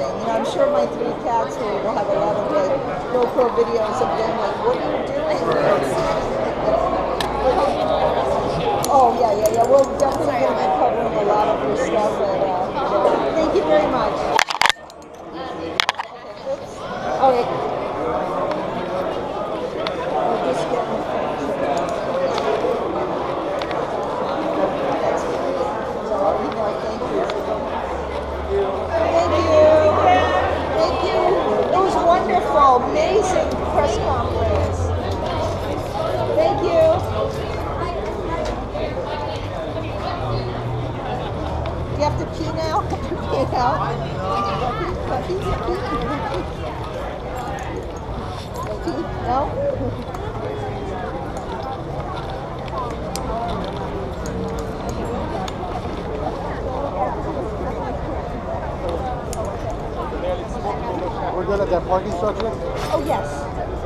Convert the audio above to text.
You know, I'm sure my three cats will, will have a lot of like GoPro videos of them like, what are you doing? oh yeah, yeah, yeah. We're definitely going to be covering a lot of your stuff. And, uh, thank you very much. Oops. Okay. I'll just get my That's good. So I'll email thank you. Thank you. Thank you. It was wonderful. Press conference. Thank you. Do you have to pee now? pee pee, pee. Pee? No? We're good at that parking structure? Oh, yes.